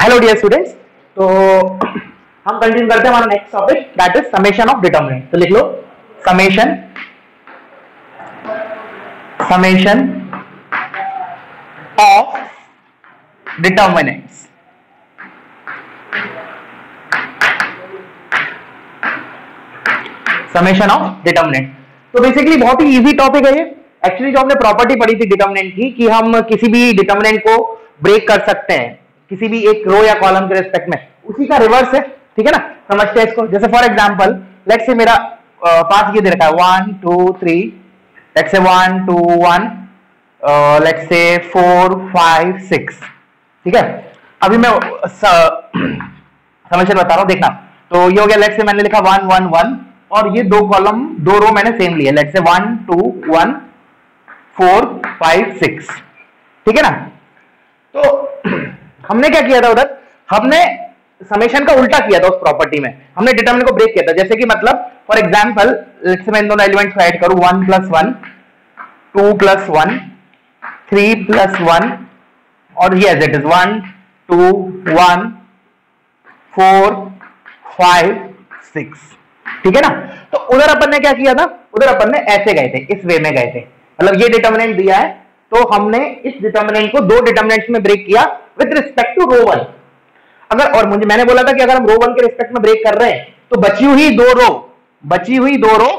Hello dear students तो हम continue करते हैं हमारा next topic that is summation of determinant तो लिख लो summation summation of determinants summation of determinant तो बेसिकली बहुत ही इजी टॉपिक है ये. एक्चुअली जो हमने प्रॉपर्टी पढ़ी थी डिटर्मिनेंट की, कि हम किसी भी डिटर्मिनेंट को ब्रेक कर सकते हैं, किसी भी एक रो या कॉलम के रेस्पेक्ट में। उसी का रिवर्स है, ठीक है ना? समझते हैं इसको? जैसे फॉर एग्ज़ाम्पल लेट से मेरा पाँच ये दे रखा है। One two three let's say one two one let's say four five six ठीक है? अभी मैं समस्या बता रहा हूँ, देखना। तो ये हो गया लेट से मैंने लिखा वन वन वन और ये दो कॉलम दो रो मैंने सेम लिए। Let say one two one four, five, six. ठीक है ना? तो हमने क्या किया था उधर? हमने समेशन का उल्टा किया था उस प्रॉपर्टी में। हमने डिटर्मिनेंट को ब्रेक किया था। जैसे कि मतलब फॉर एग्ज़ाम्पल मैं इन दोनों एलिमेंट्स को ऐड करूँ one plus one two plus one three plus one और ये as it is one two one four five six ठीक है ना? तो उधर अपन ने क्या किया था? उधर अपन ने ऐसे गए थे, इस वे में गए थे। मतलब ये डिटर्मिनेंट दिया है तो हमने इस डिटर्मिनेंट को दो डिटर्मिनेंट्स में ब्रेक किया with respect to row one अगर, और मुझे, मैंने बोला था कि अगर हम रो वन के रिस्पेक्ट में ब्रेक कर रहे हैं तो बची हुई दो रो बची हुई दो रो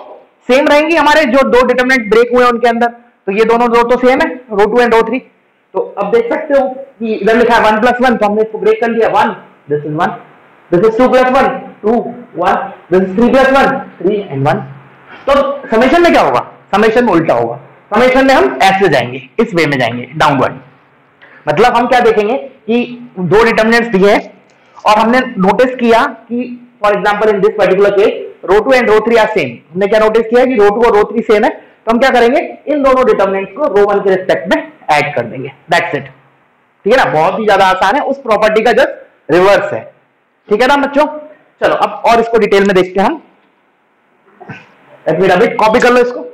सेम रहेंगी हमारे जो दो डिटर्मिनेंट ब्रेक हुए उनके अंदर। तो ये दोनों रो तो सेम है row two and row three तो अब देख सकते हो कि इधर लिखा है वन प्लस वन तो हमने इसको ब्रेक कर लिया। One this is one this is two plus one two one this is three plus one three and one तो समेशन में क्या होगा? समेशन में उल्टा होगा। समेशन में हम ऐसे जाएँगे, इस वे में जाएँगे डाउनवर्ड मतलब हम क्या देखेंगे कि दो डिटर्मिनेंट्स दिए हैं और हमने नोटिस किया कि for example in this particular case row two and row three are same हमने क्या नोटिस किया कि रो टू और रो थ्री सेम है? तो हम क्या करेंगे? इन दोनों डिटर्मिनेंट्स को रो वन के रिस्पेक्ट में ऐड कर देंगे. दैट्स इट ठीक है ना? बहुत ही ज़्यादा आसान है. उस प्रॉपर्टी का जस्ट रिवर्स है. ठीक है ना बच्चों? चलो, अब और इसको डिटेल में देखते हैं हम. कॉपी कर लो इसको.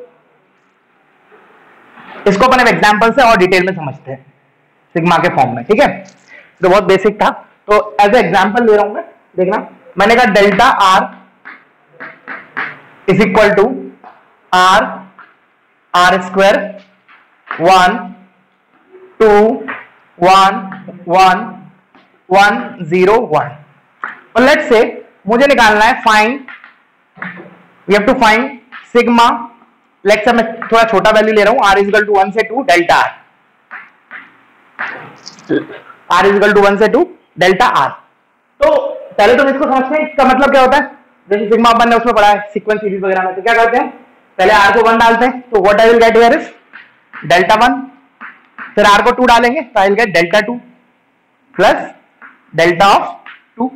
इसको अपन एग्ज़ाम्पल से और डिटेल में समझते हैं सिग्मा के फॉर्म में, ठीक है? तो बहुत बेसिक था। तो एज एग्ज़ाम्पल ले रहा हूँ मैं, देखना। मैंने कहा delta r is equal to r r square one two one one one zero one और लेट से मुझे निकालना है find you have to find sigma let say मैं थोड़ा छोटा वैल्यू ले रहा हूँ आर इजल टू वन से two delta r r equal to one से टू डेल्टा आर तो पहले तो इसको समझते हैं, इसका मतलब क्या होता है? जैसे सिग्मा अपन ने उसमें पढ़ा है सीक्वेंस सीरीज़ वगैरह में तो क्या करते हैं? पहले आर को वन डालते हैं तो what I will get here is delta one फिर आर को टू डालेंगे तो I will get delta two plus delta of two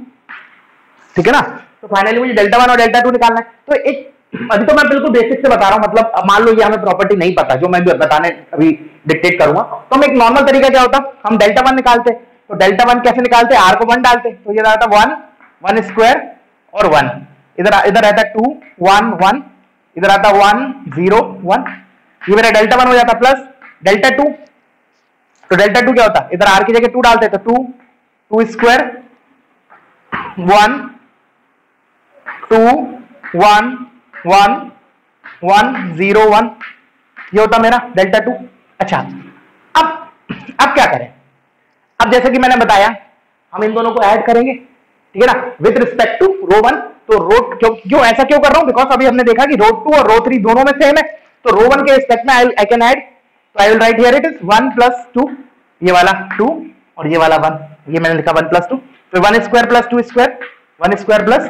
ठीक है ना? तो फाइनली मुझे डेल्टा वन और डेल्टा टू निकालना है। तो एक अभी तो मैं बिल्कुल बेसिक से बता रहा हूँ मतलब मान लो ये हमें प्रॉपर्टी नहीं पता, जो मैं बताने अभी डिक्टेट करूँगा तो हम एक नॉर्मल तरीका क्या होता? हम डेल्टा वन निकालते तो डेल्टा वन कैसे निकालते? आर को वन डालते तो ये रहता वन वन स्क्वायर और वन इधर इधर रहता टू वन वन इधर आता वन ज़ीरो वन ये मेरा डेल्टा वन हो जाता प्लस डेल्टा टू तो डेल्टा टू क्या होता? इधर आर की जगह टू डालते तो two two square one two one one one zero one ये होता मेरा डेल्टा टू अच्छा अब अब क्या करें? अब जैसे कि मैंने बताया, हम इन दोनों को ऐड करेंगे, ठीक है ना? With respect to row one तो रो क्यों क्यों ऐसा क्यों कर रहा हूँ? बिकॉज़ अभी हमने देखा कि रो टू और रो थ्री दोनों में सेम है। तो रो वन के रिस्पेक्ट में आई कैन ऐड तो I will write here it is one plus two ये वाला टू और ये वाला वन ये मैंने लिखा वन प्लस टू फिर one square plus two square one square plus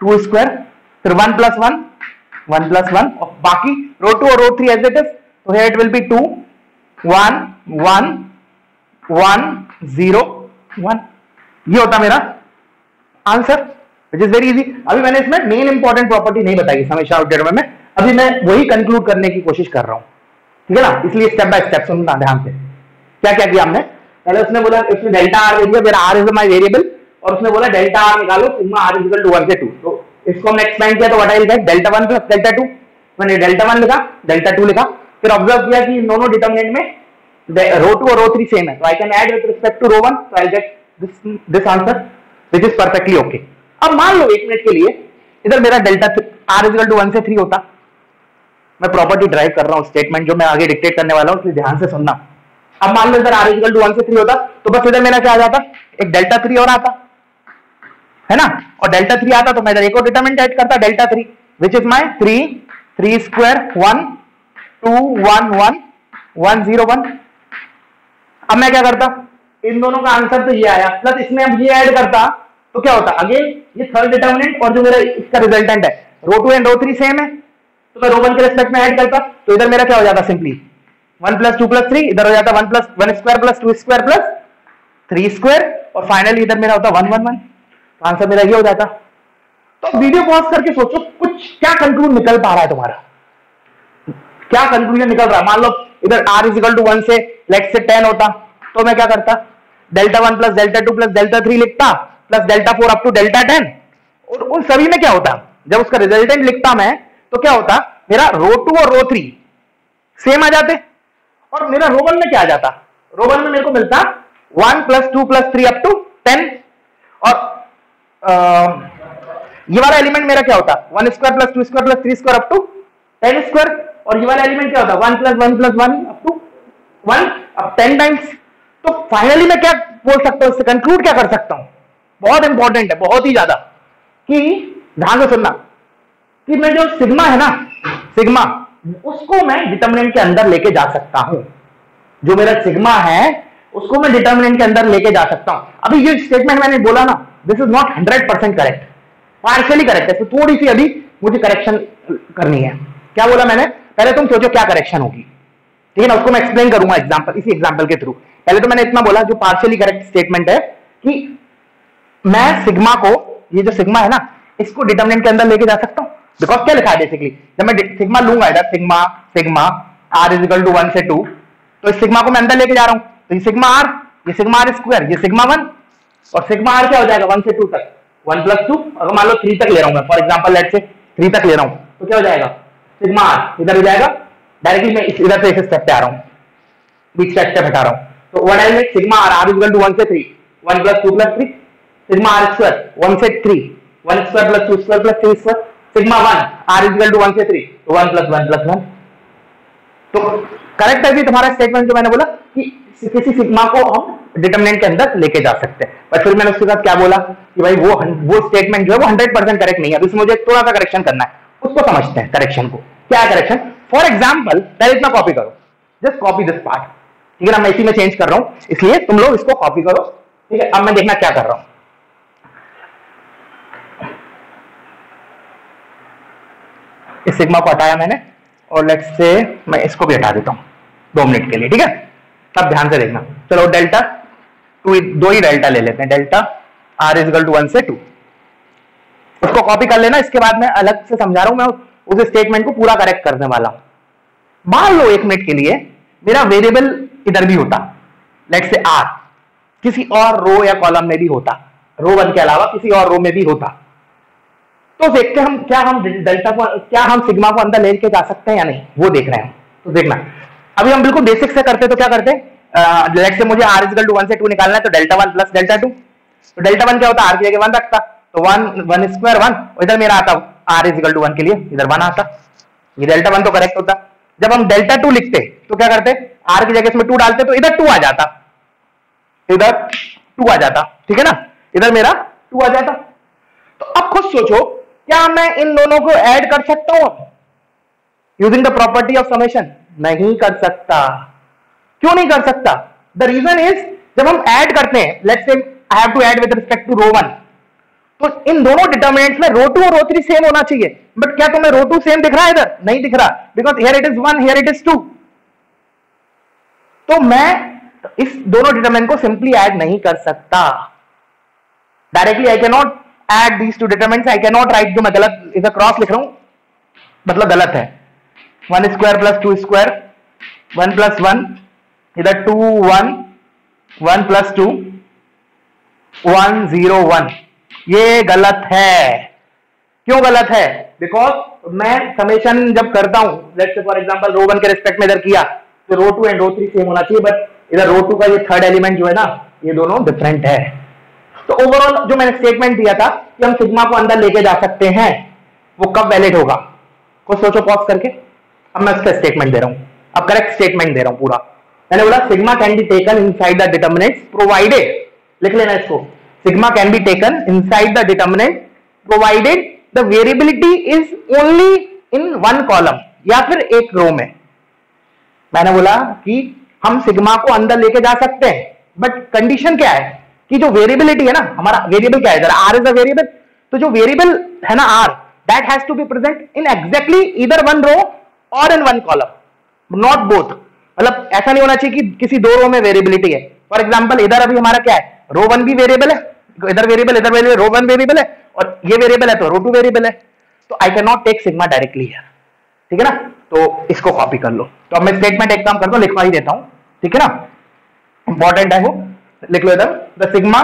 two square फिर one plus one one plus one और बाकी रो टू और row three as it is तो here it will be two one one one zero one ये होता मेरा answer which is very easy अभी मैंने इसमें मेन इंपॉर्टेंट प्रॉपर्टी नहीं बताई हमेशा में. अभी मैं वही कंक्लूड करने की कोशिश कर रहा हूँ। ठीक है ना? इसलिए स्टेप बाय स्टेप सुनना ध्यान से। क्या क्या किया हमने? पहले उसने बोला इसमें डेल्टा आर दे मेरा आर इज़ माई वेरिएबल और उसने बोला डेल्टा आर निकालो sigma r equal to one से टू तो इसको हमने एक्सपेंड किया तो what I get delta one plus delta two मैंने डेल्टा वन लिखा डेल्टा टू लिखा। फिर ऑब्ज़र्व किया कि दोनों डिटर्मिनेंट में रो टू और रो थ्री सेम है। तो I can add with respect to row one तो I get this this answer which is perfectly okay अब मान लो एक मिनट के लिए, इधर मेरा delta r equal to one से थ्री होता। मैं प्रॉपर्टी ड्राइव कर रहा हूँ स्टेटमेंट जो मैं आगे डिक्टेट करने वाला हूँ ध्यान से सुनना। अब मान लो इधर आर इजिकल टू वन से थ्री होता तो बस इधर मेरा क्या आ जाता? एक डेल्टा थ्री और आता। है ना? और डेल्टा थ्री आता तो मैं इधर एक और डिटर्मिनेंट ऐड करता delta three which is my three three square one two one one one zero one अब मैं क्या करता? इन दोनों का आंसर तो ये आया। प्लस इसमें अब ये ऐड करता तो क्या होता? अगेन ये थर्ड डिटर्मिनेंट और जो मेरा इसका रिजल्टेंट है। Row two and row three same है। तो मैं रो वन के रेस्पेक्ट में ऐड करता तो इधर मेरा क्या हो जाता simply one plus two plus three इधर हो जाता one plus one square plus two square plus three square और फाइनली इधर मेरा होता वन वन वन आंसर मेरा ये हो जाता। तो वीडियो पॉज करके सोचो कुछ क्या कंक्लूड निकल पा रहा है तुम्हारा? क्या कंक्लूजन निकल रहा है? मान लो इधर आर इजिकल टू वन से लेट से टेन होता तो मैं क्या करता? Delta one plus delta two plus delta three लिखता plus delta four up to delta ten और उन सभी में क्या होता? जब उसका रिजल्टेंट लिखता मैं तो क्या होता? मेरा रो टू और रो थ्री सेम आ जाते। और मेरा रो वन में क्या आ जाता? रो वन में मेरे को मिलता one plus two plus three up to ten और ये वाला एलिमेंट मेरा क्या होता? One square plus two square plus three square up to ten square और ये वाला एलिमेंट क्या होता? One plus one plus one up to one अब टेन टाइम्स तो फाइनली मैं क्या बोल सकता हूँ? इससे कंक्लूड क्या कर सकता हूँ? बहुत इंपॉर्टेंट है, बहुत ही ज़्यादा। कि ध्यान से सुनना। कि मैं जो सिग्मा है ना सिग्मा उसको मैं डिटर्मिनेंट के अंदर लेके जा सकता हूँ। जो मेरा सिग्मा है, उसको मैं डिटर्मिनेंट के अंदर लेके जा सकता हूँ। अभी ये स्टेटमेंट मैंने बोला ना this is not hundred percent correct partially correct है। तो थोड़ी सी अभी मुझे करेक्शन करनी है। क्या बोला मैंने? पहले तुम सोचो क्या करेक्शन होगी। ठीक है ना? उसको मैं एक्सप्लेन करूँगा एग्ज़ाम्पल इसी एग्ज़ाम्पल के थ्रू पहले तो मैंने इतना बोला, जो पार्शियली करेक्ट स्टेटमेंट है, कि मैं सिग्मा को, ये जो सिग्मा है ना, इसको डिटर्मिनेंट के अंदर लेके जा सकता हूँ। बिकॉज़ क्या लिखा है बेसिकली जब मैं सिग्मा लूँगा इधर sigma sigma r is equal to one से टू तो इस सिग्मा को मैं अंदर लेके जा रहा हूँ। तो ये सिग्मा आर ये सिग्मा आर स्क्वायर ये सिग्मा वन और सिग्मा आर क्या हो जाएगा? वन से टू तक। वन प्लस टू अगर मान लो थ्री तक ले रहा हूँ for example let say three तक ले रहा हूँ तो क्या हो जाएगा? सिग्मा आर इधर हो जाएगा। डायरेक्टली मैं इस इधर से इस स्टेप पे आ रहा हूँ। बीच का स्टेप हटा रहा हूँ। तो one L sigma r r equal to one से three one plus two plus three sigma r square one से three one square plus two square plus three square sigma one r equal to one से three one plus one plus one तो correct है तुम्हारा statement जो मैंने बोला कि किसी सिग्मा को हम डिटर्मिनेंट के अंदर लेके जा सकते हैं। पर फिर मैंने उसके साथ क्या बोला कि भाई वो वो स्टेटमेंट जो है वो हंड्रेड परसेंट करेक्ट नहीं है। अभी मुझे थोड़ा सा करेक्शन करना है। उसको समझते हैं करेक्शन को। क्या करेक्शन फॉर एग्ज़ाम्पल पहले इतना कॉपी करो। जस्ट कॉपी दिस पार्ट ठीक है ना? मैं इसी में चेंज कर रहा हूँ। इसलिए तुम लोग इसको कॉपी करो। ठीक है? अब मैं देखना क्या कर रहा हूँ। इस सिग्मा को हटाया मैंने और लेट्स से मैं इसको भी हटा देता हूँ। दो मिनट के लिए। ठीक है? सब ध्यान से देखना। चलो डेल्टा टू दो ही डेल्टा ले लेते हैं, delta r equal to one से टू उसको कॉपी कर लेना, इसके बाद मैं अलग से समझा रहा हूँ, मैं उस स्टेटमेंट को पूरा करेक्ट करने वाला हूँ। मान लो एक मिनट के लिए मेरा वेरिएबल इधर भी होता लेट से आर किसी और रो या कॉलम में भी होता रो वन के अलावा किसी और रो में भी होता। तो देखते हम क्या हम डेल्टा को, क्या हम सिग्मा को अंदर लेके जा सकते हैं या नहीं, वो देख रहे हैं तो देखना, अभी हम बिल्कुल बेसिक से करते तो क्या करते लेट से मुझे आर इजल टू वन से टू निकालना है तो delta one plus delta two तो डेल्टा वन क्या होता है? आर की जगह वन रखता। तो वन वन स्क्वायर वन इधर मेरा आता आर इजिकल टू वन के लिए, इधर वन आता। ये डेल्टा वन तो करेक्ट होता। जब हम डेल्टा टू लिखते तो क्या करते? आर की जगह इसमें टू डालते तो इधर टू आ जाता। इधर टू आ जाता। ठीक है ना? इधर मेरा टू आ जाता। तो अब खुद सोचो, क्या मैं इन दोनों को ऐड कर सकता हूँ? Using the property of summation नहीं कर सकता। क्यों नहीं कर सकता? द रीजन इज़ जब हम ऐड करते हैं let's say I have to add with respect to row one तो इन दोनों डिटर्मिनेंट्स में रो टू और रो थ्री सेम होना चाहिए। बट क्या तुम्हें रो टू सेम दिख रहा है इधर? नहीं दिख रहा। Because here it is one here it is two तो मैं इस दोनों डिटर्मिनेंट को सिंपली ऐड नहीं कर सकता। Directly I can not add these two determinants I can not write जो मैं गलत, इधर क्रॉस लिख रहा हूँ। मतलब गलत है। One square plus two square one plus one इधर two one one plus two one zero one ये गलत है। क्यों गलत है? बिकॉज़ मैं समेशन जब करता हूँ let's for example row one के रिस्पेक्ट में इधर किया तो row two and row three same होना चाहिए बट इधर रो टू का ये थर्ड एलिमेंट जो है ना, ये दोनों डिफरेंट है। तो ओवरऑल जो मैंने स्टेटमेंट दिया था कि हम सिग्मा को अंदर लेके जा सकते हैं, वो कब वैलिड होगा? कुछ सोचो पॉज करके। अब मैं उसका स्टेटमेंट दे रहा हूँ। अब करेक्ट स्टेटमेंट दे रहा हूँ पूरा। मैंने बोला sigma can be taken inside the determinant provided लिख लेना इसको। Sigma can be taken inside the determinant provided the variability is only in one column या फिर एक रो में। मैंने बोला कि हम सिग्मा को अंदर लेके जा सकते हैं बट कंडीशन क्या है? कि जो वेरिएबिलिटी है ना, हमारा वेरिएबल क्या है? जरा आर इज़ अ वेरिएबल तो जो वेरिएबल है ना r that has to be present in exactly इधर वन रो और in one column not both मतलब ऐसा नहीं होना चाहिए कि किसी दो रो में वेरिएबिलिटी है। फॉर एग्ज़ाम्पल इधर अभी हमारा क्या है? रो वन भी वेरिएबल है, इधर वेरिएबल इधर वेरिएबल रो वन वेरिएबल है, और ये वेरिएबल है तो रो टू वेरिएबल है। तो I can not take sigma directly है ठीक है ना? तो इसको कॉपी कर लो। तो अब मैं स्टेटमेंट एक काम करता हूँ, लिखवा ही देता हूँ, ठीक है ना? इंपॉर्टेंट है वो। लिख लो इधर the sigma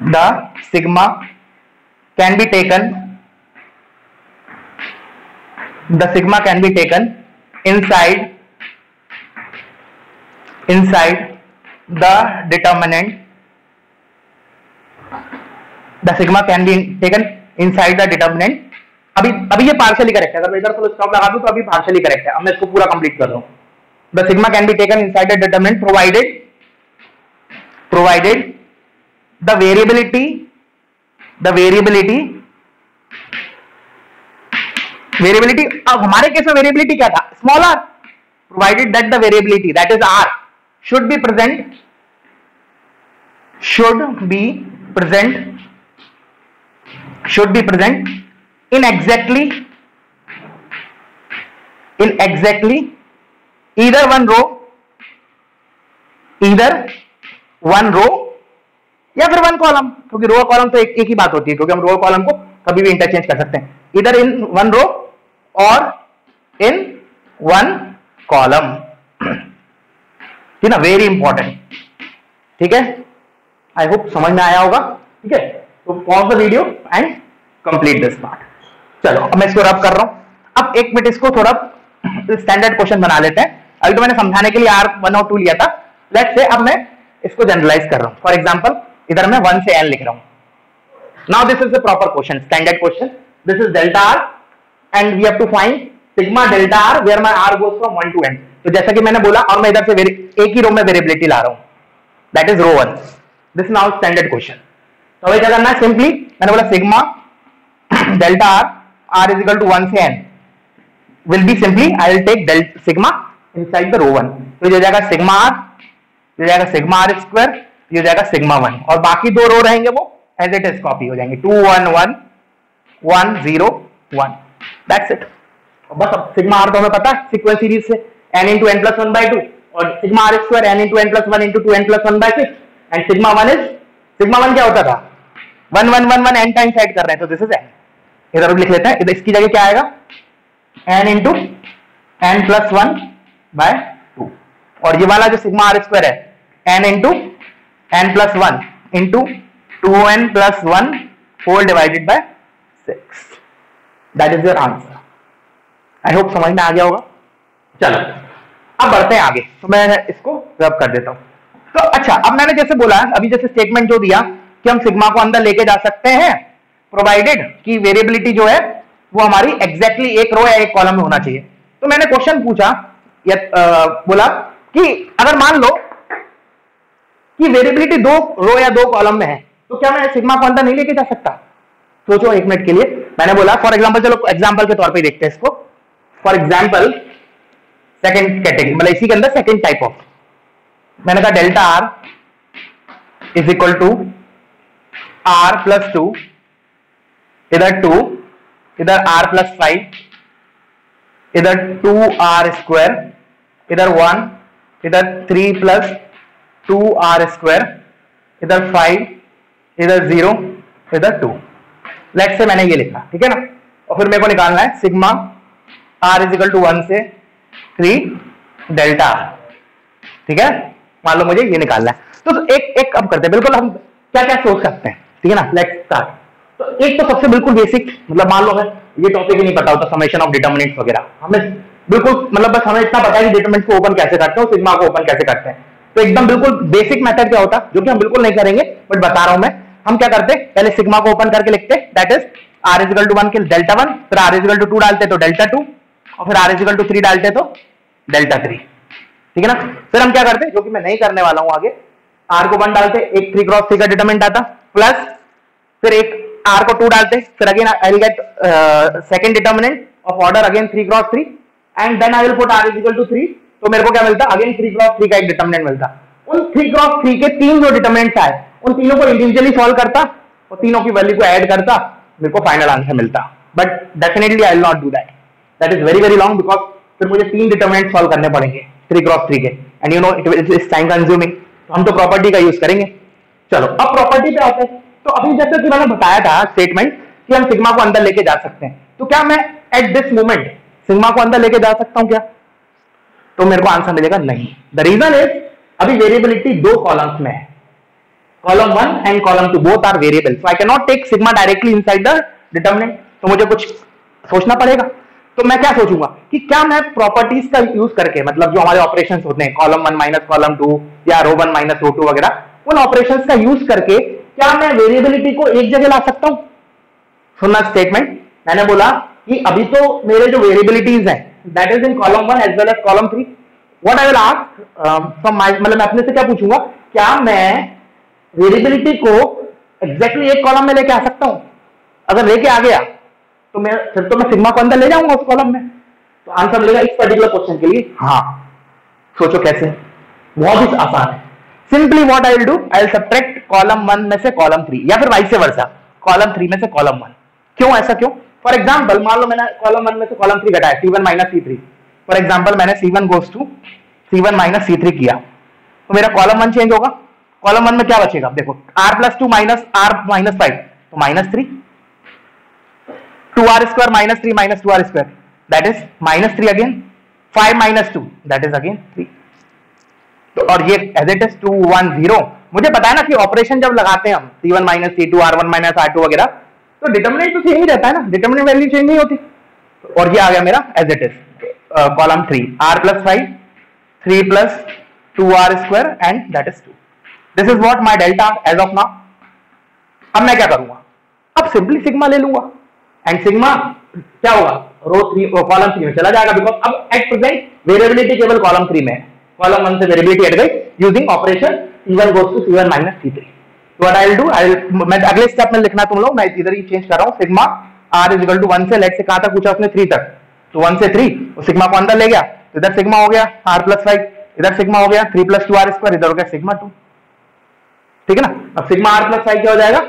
the sigma can be taken the sigma can be taken inside inside the determinant the sigma can be taken inside the determinant अभी अभी ये पार्शली करेक्ट है। अगर मैं इधर फुल स्टॉप लगा दूँ तो अभी पार्शली करेक्ट है। अब मैं इसको पूरा कंप्लीट कर रहा हूँ। The sigma can be taken inside the determinant provided provided the variability the variability variability अब हमारे केस में वेरिएबिलिटी क्या था? Small r provided that the variability that is r should be present should be present should be present in exactly in exactly either one row either one row या फिर one column क्योंकि row column तो एक, एक ही बात होती है क्योंकि हम रो कॉलम को कभी भी इंटरचेंज कर सकते हैं। इधर इन वन रो और इन वन कॉलम ठीक ना वेरी इंपॉर्टेंट ठीक है? आई होप समझ में आया होगा। ठीक है? तो pause the video and complete this part चलो, अब मैं इसको रब कर रहा हूँ। अब एक मिनट इसको थोड़ा स्टैंडर्ड क्वेश्चन बना लेते हैं। अभी तो मैंने समझाने के लिए आर वन और टू लिया था। लेट से अब मैं इसको जनरलाइज कर रहा हूँ। फॉर एग्ज़ाम्पल इधर मैं वन से एन लिख रहा हूँ। Now this is the proper question standard question this is delta r and we have to find sigma delta r where my r goes from one to n तो जैसा कि मैंने बोला, और मैं इधर से एक ही रो में वेरिएबिलिटी ला रहा हूँ। That is row one this now standard question तो अभी क्या करना है? सिंपली मैंने बोला sigma delta r r is equal to 1 से n. Will be simply, I will take delta sigma inside the row 1 तो ये जाएगा sigma r, ये जाएगा sigma r square, ये जाएगा sigma 1 और बाकी दो रो रहेंगे वो, as it is, copy हो जाएँगे. 2 1 1 1 0 1 that's it. बस अब सिग्मा आर तो हमें पता है सीक्वेंस सीरीज़ से, n into n plus 1 by 2 और sigma r square n into n plus 1 into 2n plus 1 by 6 and sigma 1 is sigma 1 क्या होता था? 1 1 1 1 n टाइम्स ऐड कर रहे हैं तो दिस इज़ n. इधर लिख लेते हैं, इधर इसकी जगह क्या आएगा? N into n plus one by two और ये वाला जो सिग्मा आर स्क्वायर है n into n plus one into two n plus one whole divided by six that is your answer I hope समझ में आ गया होगा। चलो अब बढ़ते हैं आगे। तो मैं इसको रब कर देता हूँ। तो अच्छा अब मैंने जैसे बोला अभी जैसे स्टेटमेंट जो दिया कि हम सिग्मा को अंदर लेके जा सकते हैं प्रोवाइडेड कि वेरिएबिलिटी जो है वो हमारी एग्जैक्टली exactly एक रो या एक कॉलम में होना चाहिए। तो मैंने क्वेश्चन पूछा या आ, बोला कि अगर मान लो कि वेरिएबिलिटी दो रो या दो कॉलम में है तो क्या मैं सिग्मा को अंदर नहीं लेके जा सकता? सोचो एक मिनट के लिए। मैंने बोला फॉर एग्ज़ाम्पल चलो एग्ज़ाम्पल के तौर पर देखते हैं इसको। फॉर एग्ज़ाम्पल सेकेंड कैटेगरी मतलब इसी के अंदर सेकेंड टाइप ऑफ़ मैंने कहा delta r is equal to r plus two इधर टू इधर आर प्लस फाइव इधर टू आर स्क्वायर इधर वन इधर three plus two r square इधर फाइव इधर ज़ीरो इधर टू लेट से मैंने ये लिखा, ठीक है ना? और फिर मेरे को निकालना है sigma r is equal to one से थ्री डेल्टा ठीक है? मान लो मुझे ये निकालना है। तो तो एक एक अब करते हैं, बिल्कुल हम क्या क्या सोच सकते हैं, ठीक है ना? लेट्स स्टार्ट तो एक तो सबसे बिल्कुल बेसिक मतलब मान लो हमें ये टॉपिक ही नहीं पता होता समेशन ऑफ़ डिटर्मिनेंट्स वगैरह। हमें बिल्कुल मतलब बस हमें इतना पता है कि डिटरमिनेंट को ओपन कैसे करते हैं सिग्मा को ओपन कैसे करते हैं। तो एकदम बिल्कुल बेसिक मेथड क्या होता है जो कि हम बिल्कुल नहीं करेंगे बट बता रहा हूँ मैं। हम क्या करते पहले सिग्मा को ओपन करके लिखते that is r equal to one के डेल्टा वन फिर आर इजिकल टू टू डालते तो डेल्टा टू और फिर आर इजिकल टू थ्री डालते तो डेल्टा थ्री ठीक है ना? फिर हम क्या करते जो कि मैं नहीं करने वाला हूँ आगे आर को वन डालते एक थ्री क्रॉस थ्री का डिटरमिनेंट आता प्लस फिर एक आर को टू डालते फिर again I get second determinant of order again three cross three and then I will put r is equal to three तो मेरे को क्या मिलता? अगेन थ्री क्रॉस थ्री का एक डिटर्मिनेंट मिलता। उन थ्री क्रॉस थ्री के तीन जो डिटर्मिनेंट्स आए उन तीनों को इंडिविजुअली सॉल्व करता और तीनों की वैल्यू को ऐड करता, मेरे को फाइनल आंसर मिलता। But definitely I will not do that that is very very long because फिर मुझे तीन डिटर्मिनेंट सॉल्व करने पड़ेंगे थ्री क्रॉस थ्री के। And you know it is time consuming हम तो प्रॉपर्टी का यूज़ करेंगे। चलो, अब प्रॉपर्टी पे आते हैं। तो अभी जैसे कि मैंने बताया था स्टेटमेंट कि हम सिग्मा को अंदर लेके जा सकते हैं। तो क्या मैं एट दिस मोमेंट सिग्मा को अंदर लेके जा सकता हूँ क्या? तो मेरे को आंसर मिलेगा नहीं। द रीजन इज़ अभी वेरिएबिलिटी दो कॉलम्स में है। Column and column two both are variable so I can not take sigma directly inside the determinant तो मुझे कुछ सोचना पड़ेगा। तो मैं क्या सोचूँगा? कि क्या मैं प्रॉपर्टीज़ का यूज़ करके मतलब जो हमारे ऑपरेशंस होते हैं column one minus column two या row one minus row two वगैरह, उन ऑपरेशंस का यूज़ करके क्या मैं वेरिएबिलिटी को एक जगह ला सकता हूँ? सुनना स्टेटमेंट मैंने बोला कि अभी तो मेरे जो वेरिएबिलिटीज हैं that is in column one as well as column three what I will ask from मतलब मैं अपने से क्या पूछूँगा? क्या मैं वेरिएबिलिटी को एग्जैक्टली exactly एक कॉलम में लेके आ सकता हूँ। अगर लेके आ गया तो मैं फिर तो मैं सिग्मा को अंदर ले जाऊँगा उस कॉलम में। तो आंसर मिलेगा इस पर्टिकुलर क्वेश्चन के लिए। हाँ। सोचो कैसे? बहुत ही आसान है। Simply what I will do I will subtract column one में से कॉलम थ्री या फिर वाइस वर्सा कॉलम थ्री में से कॉलम वन क्यों, ऐसा क्यों? फॉर एग्ज़ाम्पल मान लो मैंने कॉलम वन में से कॉलम थ्री घटाया c one minus c three for example मैंने c one goes to c one minus c three किया। तो मेरा कॉलम वन चेंज होगा। कॉलम वन में क्या बचेगा? देखो r plus two minus r minus five तो minus three two r square minus three minus two r square that is minus three again five minus two that is again three तो और ये as it is two one zero मुझे पता है ना कि operation जब लगाते हैं हम c one minus c two r one minus r two वगैरह तो डिटर्मिनेंट तो सेम ही रहता है ना डिटर्मिनेंट वैल्यू चेंज नहीं होती। और ये आ गया मेरा as it is column three r plus five three plus two r square and that is two this is what my delta as of now अब मैं क्या करूँगा? अब सिंपली सिग्मा ले लूँगा। एंड सिग्मा क्या होगा? रो थ्री कॉलम थ्री में चला जाएगा बिकॉज़ अब एट प्रेजेंट वेरिएबिलिटी केवल कॉलम थ्री में कॉलम वन से वेरिएबिलिटी हट गई using operation c1 goes to c1 minus c3 so what i'll do, i'll, मैं अगले स्टेप में लिखना तुम लोग, मैं इधर ही चेंज कर रहा हूँ। सिग्मा is equal to 1 से लेट से कहाँ तक पूछा उसने? 3 तक। तो 1 से 3 तो सिग्मा को अंदर ले गया। तो इधर सिग्मा हो गया आर प्लस 5 इधर सिग्मा हो गया। 3 plus 2r स्क्वायर इधर हो गया सिग्मा 2 ठीक है ना? अब सिग्मा आर प्लस फाइव क्या हो जाएगा?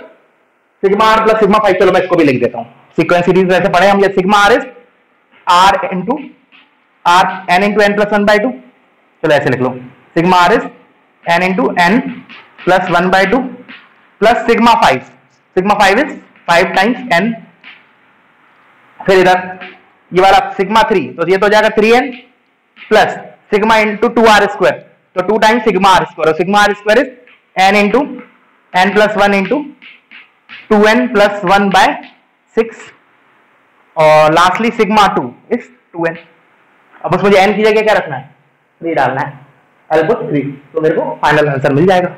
Sigma r plus sigma five चलो मैं इसको भी लिख देता हूँ। सीक्वेंस सीरीज़ वैसे पढ़े हम ये sigma r is r into r n into n plus 1 by 2 चलो ऐसे लिख लो। Sigma r is n into n plus 1 by 2 plus sigma 5 sigma 5 is 5 times n फिर इधर, ये वाला सिग्मा थ्री तो ये तो जाएगा three n plus sigma into two r square तो two times sigma r square sigma r square is n into n plus one into two n plus one by six और lastly sigma two is two n अब बस मुझे N की जगह क्या रखना है? थ्री डालना है। एल्बो थ्री तो मेरे को फाइनल आंसर मिल जाएगा।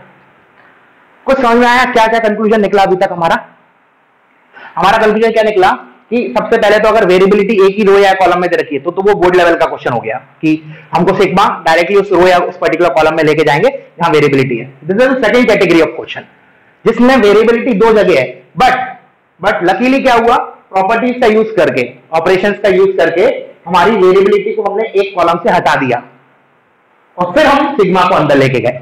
कुछ समझ में आया क्या क्या कंक्लूजन निकला अभी तक हमारा? हमारा कंक्लूजन क्या निकला? कि सबसे पहले तो अगर वेरिएबिलिटी एक ही रो या कॉलम में दे रखी है तो तो वो बोर्ड लेवल का क्वेश्चन हो गया कि हमको सिग्मा डायरेक्टली उस रो या उस पर्टिकुलर कॉलम में लेके जाएँगे जहाँ वेरिएबिलिटी है। This is second category of question जिसमें वेरिएबिलिटी दो जगह है। बट बट लकीली क्या हुआ? प्रॉपर्टीज़ का यूज़ करके ऑपरेशन का यूज़ करके हमारी वेरिएबिलिटी को हमने एक कॉलम से हटा दिया और फिर हम सिग्मा को अंदर लेके गए।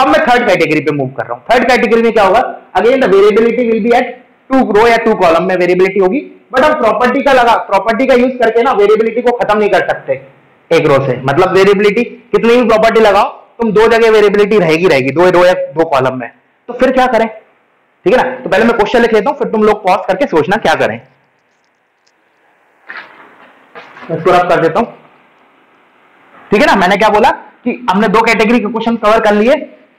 अब मैं थर्ड कैटेगरी पे मूव कर रहा हूँ। थर्ड कैटेगरी में क्या होगा? Again the variability will be at two row या टू कॉलम में वेरिएबिलिटी होगी। बट हम प्रॉपर्टी का लगा प्रॉपर्टी का यूज़ करके ना वेरिएबिलिटी को खत्म नहीं कर सकते एक रो से। मतलब वेरिएबिलिटी कितनी भी प्रॉपर्टी लगाओ, तुम दो जगह वेरिएबिलिटी रहेगी रहेगी, दो रो या दो कॉलम में। तो फिर क्या करें? ठीक है ना? तो पहले मैं क्वेश्चन लिख लेता हूँ, फिर तुम लोग पॉज करके सोचना क्या करें। इसको रब कर देता हूँ। ठीक है ना? मैंने क्या बोला कि हमने दो कैटेगरी के क्वेश्चन कवर कर लिए।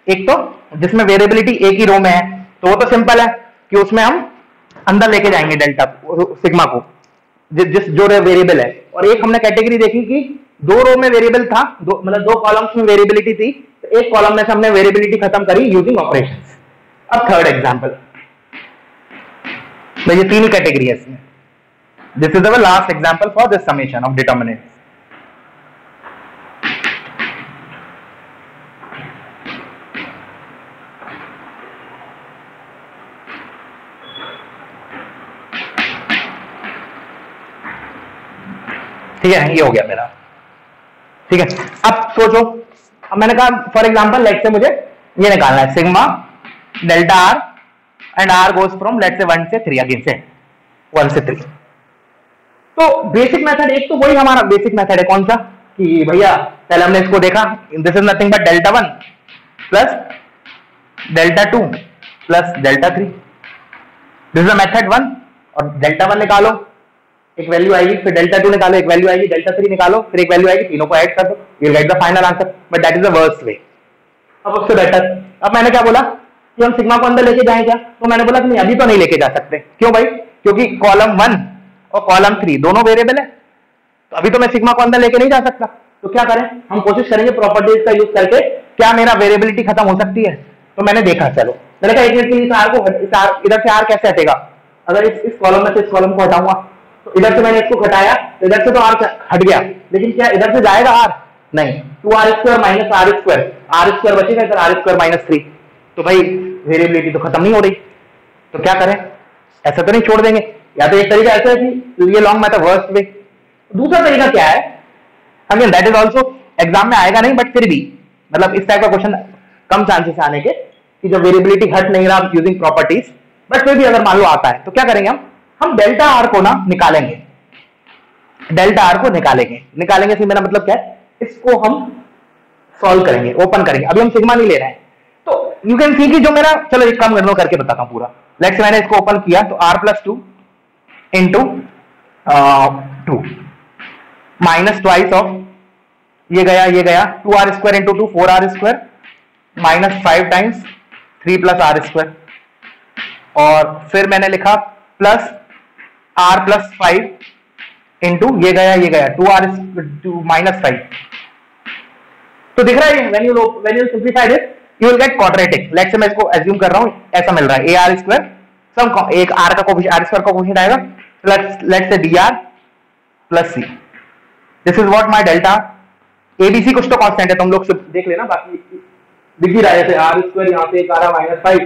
एक तो जिसमें वेरिएबिलिटी एक ही रो में है तो वो तो सिंपल है कि उसमें हम अंदर लेके जाएँगे डेल्टा सिग्मा को जिस जो वेरिएबल है। और एक हमने कैटेगरी देखी कि दो रो में वेरिएबल था, दो मतलब दो कॉलम्स में वेरिएबिलिटी थी तो एक कॉलम में से हमने वेरिएबिलिटी खत्म करी यूजिंग ऑपरेशन अब थर्ड एग्जांपल तो ये तीन कैटेगरी है इसमें। This is our last example for this summation of determinants ठीक है, ये हो गया मेरा। ठीक है, अब सोचो, अब मैंने कहा फॉर एग्ज़ाम्पल लेट से मुझे ये निकालना है sigma delta r and r goes from let say one से थ्री अगेन से वन से थ्री तो बेसिक मेथड एक तो वही हमारा बेसिक मेथड है, कौन सा? कि भैया, पहले हमने इसको देखा this is nothing but delta one plus delta two plus delta three this is method one और डेल्टा वन निकालो। एक वैल्यू आएगी, फिर डेल्टा टू निकालो, एक वैल्यू आएगी डेल्टा थ्री निकालो, फिर एक वैल्यू आएगी, तीनों को ऐड कर दो। You get the final answer but that is the worst way अब उससे बेटर अब मैंने क्या बोला? कि हम सिग्मा को अंदर लेके जाए क्या? तो मैंने बोला नहीं, अभी तो नहीं लेके जा सकते। क्यों भाई? क्योंकि कॉलम वन और कॉलम थ्री दोनों वेरिएबल है। तो अभी तो मैं सिग्मा को अंदर लेके नहीं जा सकता। तो क्या करें? हम कोशिश करेंगे प्रॉपर्टीज़ का यूज़ करके, क्या मेरा वेरिएबिलिटी खत्म हो सकती है? तो मैंने देखा, चलो। मैंने कहा, एक मिनट के लिए इस आर को इधर से आर कैसे हटेगा? अगर इस इस कॉलम में से इस कॉलम को हटाऊँगा। इधर से मैंने इसको घटाया तो इधर से तो आर हट गया। लेकिन क्या इधर से जाएगा आर? नहीं। Two r square minus r square. R square बचेगा इधर आर स्क्वायर माइनस थ्री। तो भाई वेरिएबिलिटी तो खत्म नहीं हो रही। तो क्या करें? ऐसा तो नहीं छोड़ देंगे। या तो एक तरीका ऐसा है कि ये लॉन्ग मैथड वर्स्ट वे दूसरा तरीका क्या है? Again that is also exam में आएगा नहीं बट फिर भी मतलब इस टाइप का क्वेश्चन कम चांसेस आने के, कि जब वेरिएबिलिटी हट नहीं रहा यूजिंग प्रॉपर्टीज़ बट फिर भी अगर मान लो आता है तो क्या करेंगे हम? हम डेल्टा आर को ना निकालेंगे। डेल्टा आर को निकालेंगे। निकालेंगे से मेरा मतलब क्या है? इसको हम सॉल्व करेंगे ओपन करेंगे। अभी हम सिग्मा नहीं ले रहे हैं। तो यू कैन सी कि जो मेरा, चलो एक काम करना, करके बताता हूँ पूरा। लेट्स मैंने इसको ओपन किया तो r plus two into two minus twice of ये गया ये गया two r square into two four r square minus five times three plus r square और फिर मैंने लिखा plus r plus five into ये गया ये गया two r two minus five तो दिख रहा है when you when you simplify this you will get quadratic let's say मैं इसको एज्यूम कर रहा हूँ, ऐसा मिल रहा है ए आर स्क्वायर सम एक आर का कोफिशिएंट आर स्क्वायर का कोफिशिएंट आएगा let's let's say d r plus c this is what my delta A B C कुछ तो कांस्टेंट है, तुम लोग सिर्फ़ देख लेना, बाकी दिख ही रहा है आर स्क्वायर यहाँ पे एक आ रहा माइनस फाइव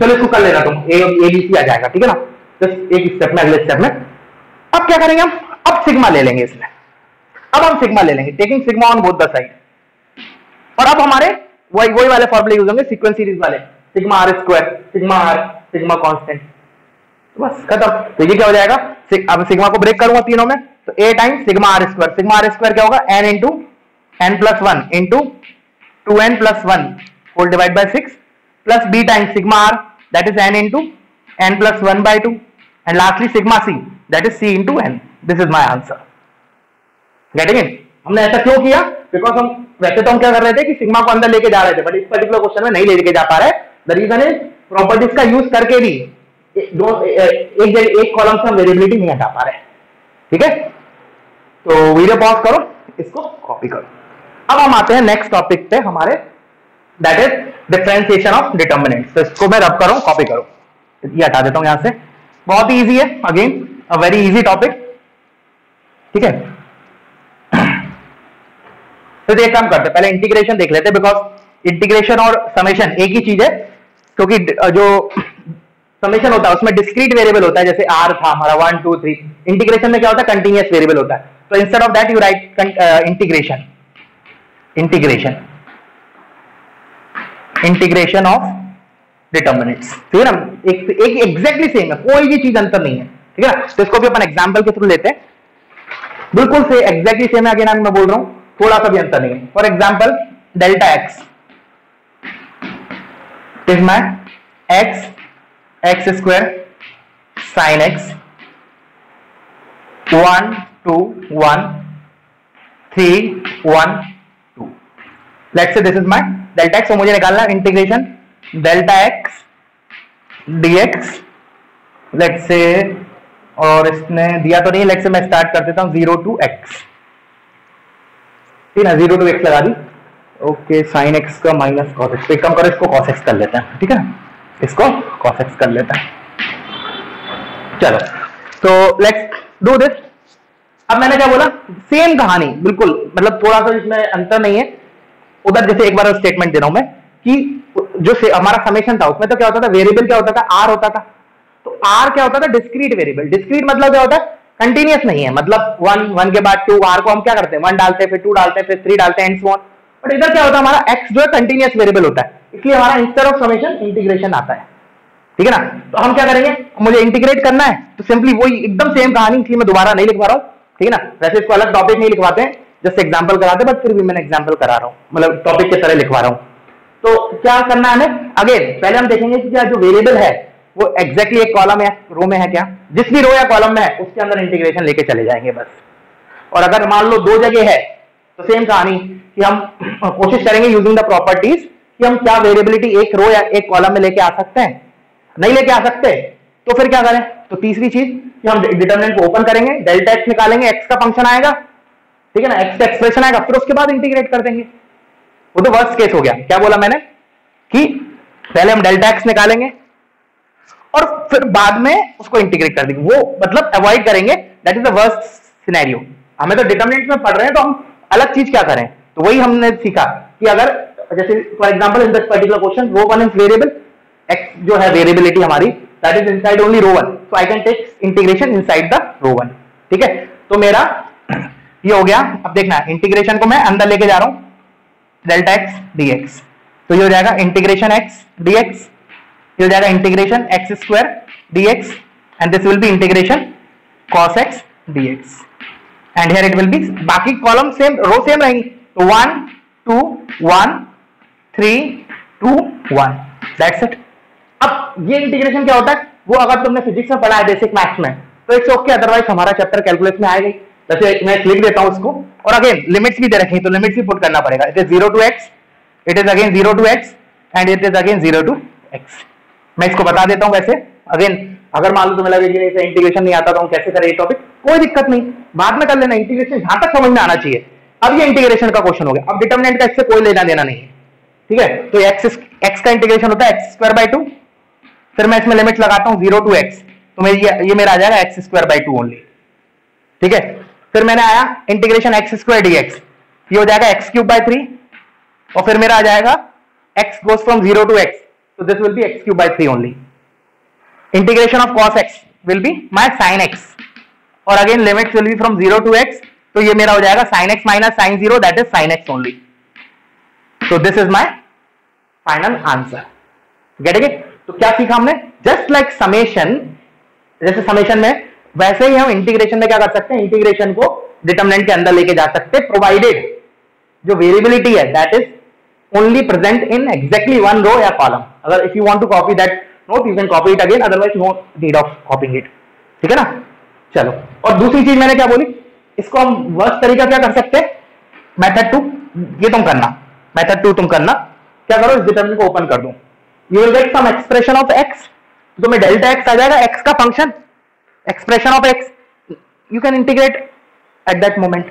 चलो इसको कर लेना तुम ए एबीसी आ जाएगा, ठीक है ना? जस्ट एक स्टेप में, अगले स्टेप में। अब क्या करेंगे हम? अब सिग्मा ले लेंगे इसमें। अब हम सिग्मा ले लेंगे। Taking sigma on both the side और अब हमारे वही वही वाले फॉर्मूले यूज़ होंगे सीक्वेंस सीरीज़ वाले। Sigma r square sigma r sigma constant बस, खत्म। तो ये क्या हो जाएगा? अब सिग्मा को ब्रेक करूँगा तीनों में। तो a time sigma r square sigma r square क्या होगा? N into n plus one into two n plus one whole divide by six plus b time sigma r that is n into n plus one by two and lastly sigma c that is c into n this is my answer getting it हमने ऐसा क्यों किया? Because हम, वैसे तो हम क्या कर रहे थे कि सिग्मा को अंदर लेके जा रहे थे बट इस पर्टिकुलर क्वेश्चन में नहीं लेके जा पा रहे। द रीजन इज़ प्रॉपर्टीज़ का यूज़ करके भी दो एक एक कॉलम से हम वेरिएबिलिटी नहीं हटा पा रहे ठीक है? तो वीडियो पॉज करो, इसको कॉपी करो। अब हम आते हैं नेक्स्ट टॉपिक पे हमारे that is differentiation of determinants तो इसको मैं रब करूँ कॉपी करो। ये हटा देता हूँ यहाँ से। बहुत ही इजी है again a very easy topic ठीक है? तो एक काम करते पहले इंटीग्रेशन देख लेते बिकॉज़ इंटीग्रेशन और समेशन एक ही चीज़ है, क्योंकि जो समेशन होता है, उसमें डिस्क्रीट वेरिएबल होता है, जैसे आर था, हमारा वन टू थ्री इंटीग्रेशन में क्या होता है? कंटिन्यूस वेरिएबल होता है. तो instead of that you write integration integration integration of determinants ठीक है ना, एक एक एग्जैक्टली सेम है, कोई भी चीज़ अंतर नहीं है, ठीक है ना? तो इसको भी अपन एग्ज़ाम्पल के थ्रू लेते हैं। बिल्कुल से एग्जैक्टली सेम है अगेन मैं बोल रहा हूँ, थोड़ा सा भी अंतर नहीं है। For example delta x is my x x square sine x one two one three one two let say this is my delta x मुझे निकालना integration delta x dx let say और इसने दिया तो नहीं लेट से मैं start कर देता हूँ ज़ीरो टू एक्स ठीक है ज़ीरो टू एक्स लगा दी। ओके साइन एक्स का माइनस कॉस एक्स एक कम करो, इसको कॉस एक्स कर लेते हैं, ठीक है? इसको कॉस एक्स कर लेते हैं। चलो तो लेट्स डू दिस अब मैंने क्या बोला? सेम कहानी, बिल्कुल मतलब थोड़ा सा इसमें अंतर नहीं है। उधर जैसे एक बार स्टेटमेंट दे रहा हूँ मैं, कि जो हमारा समेशन था, उसमें तो क्या होता था? वेरिएबल क्या होता था? आर होता था। तो आर क्या होता था? डिस्क्रीट वेरिएबल डिस्क्रीट मतलब क्या होता है? कंटिन्यूस नहीं है। मतलब वन वन के बाद टू आर को हम क्या करते हैं? वन डालते हैं, फिर टू डालते हैं, फिर थ्री डालते हैं एंड सो ऑन बट इधर क्या होता है? हमारा एक्स जो है कंटिन्यूस वेरिएबल होता है। इसलिए हमारा इंस्टेड ऑफ़ समेशन इंटीग्रेशन आता है। ठीक है ना? तो हम क्या करेंगे? मुझे इंटीग्रेट करना है। तो सिंपली वही एकदम सेम कहानी, इसलिए मैं दोबारा नहीं लिख पा रहा हूँ। ठीक है ना? वैसे इसको अलग टॉपिक नहीं लिखवाते हैं। जस्ट एग्ज़ाम्पल कराते बट फिर भी मैंने एग्ज़ाम्पल करा रहा हूँ। मतलब टॉपिक के तरह लिखवा रहा हूँ। तो क्या करना है? हमें अगेन पहले हम देखेंगे कि क्या जो वेरिएबल है, वो एग्जैक्टली एक कॉलम या रो में है क्या? जिस भी रो या कॉलम में है, उसके अंदर इंटीग्रेशन लेके चले जाएँगे बस। और अगर मान लो दो जगह है तो सेम कहानी कि हम कोशिश करेंगे यूजिंग द प्रॉपर्टीज़ कि हम क्या वेरिएबिलिटी एक रो या एक कॉलम में लेके आ सकते हैं। नहीं लेके आ सकते तो फिर क्या करें? तो तीसरी चीज़ कि हम डिटर्मिनेंट को ओपन करेंगे डेल्टा एक्स निकालेंगे एक्स का फ़ंक्शन आएगा, ठीक है ना? एक्स का एक्सप्रेशन आएगा, फिर उसके बाद इंटीग्रेट कर देंगे। वो तो वर्स्ट केस हो गया। क्या बोला मैंने? कि पहले हम डेल्टा एक्स निकालेंगे और फिर बाद में उसको इंटीग्रेट कर देंगे। वो मतलब अवॉइड करेंगे। That is the worst scenario हमें तो डिटर्मिनेंट में पढ़ रहे हैं तो हम अलग चीज़ क्या करें? तो वही हमने सीखा कि अगर जैसे for example in this particular question row one is variable x जो है वेरिएबिलिटी हमारी, that is inside only row 1 so i can take integration inside the row 1 ठीक है? तो मेरा ये हो गया। अब देखना इंटीग्रेशन को मैं अंदर लेके जा रहा हूँ। डेल्टा एक्स डीएक्स तो ये हो जाएगा इंटीग्रेशन एक्स डीएक्स ये हो जाएगा integration x square dx and this will be integration cos x dx and here it will be बाकी कॉलम सेम रो सेम रहेंगी। तो one two one three two one that's it अब ये integration क्या होता है? वो अगर तुमने फिजिक्स में पढ़ा है बेसिक मैथ्स में तो इट्स ओके अदरवाइज़ हमारा चैप्टर कैलकुलेट में आएगा वैसे मैं लिख देता हूँ उसको और अगेन लिमिट्स भी दे रखी तो लिमिट्स भी पुट करना पड़ेगा। It is zero to x it is again zero to x and it is again zero to x मैं इसको बता देता हूँ वैसे। अगेन अगर मान लो तुम्हें लगे कि नहीं इंटीग्रेशन नहीं आता तो हम कैसे करें ये टॉपिक कोई दिक्कत नहीं। बाद में कर लेना। इंटीग्रेशन जहाँ तक समझ में आना चाहिए। अब ये इंटीग्रेशन का क्वेश्चन हो गया। अब डिटर्मिनेंट का इससे कोई लेना देना नहीं है। ठीक है? तो एक्स एक्स का इंटीग्रेशन होता है एक्स स्क्वायर बाई टू फिर मैं इसमें लिमिट लगाता हूँ ज़ीरो टू एक्स तो मेरी ये, ये मेरा आ जाएगा x square by two only ठीक है? फिर मैंने आया integration x square d x ये हो जाएगा एक्स क्यूब बाई थ्री और फिर मेरा आ जाएगा x goes from zero to x तो this will be x cube by three only integration of cos x will be my sine x और again limit will be from zero to x तो ये मेरा हो जाएगा sine x minus sine zero that is sine x only so this is my final answer getting it? तो क्या सीखा हमने? जस्ट लाइक समेशन जैसे समेशन में वैसे ही हम इंटीग्रेशन में क्या कर सकते हैं? इंटीग्रेशन को डिटर्मिनेंट के अंदर लेके जा सकते हैं प्रोवाइडेड जो वेरिएबिलिटी है that is only present in exactly one row या कॉलम अगर if you want to copy that note you can copy it again otherwise no need of copying it ठीक है ना? चलो। और दूसरी चीज़ मैंने क्या बोली? इसको हम वर्स्ट तरीका क्या कर सकते हैं? मेथड टू ये तुम करना। मैथड टू तुम करना। क्या करो? इस डिटर्मिनेंट को ओपन कर दो। You will get some expression of x तो मैं डेल्टा एक्स आ जाएगा एक्स का function expression of x you can integrate at that moment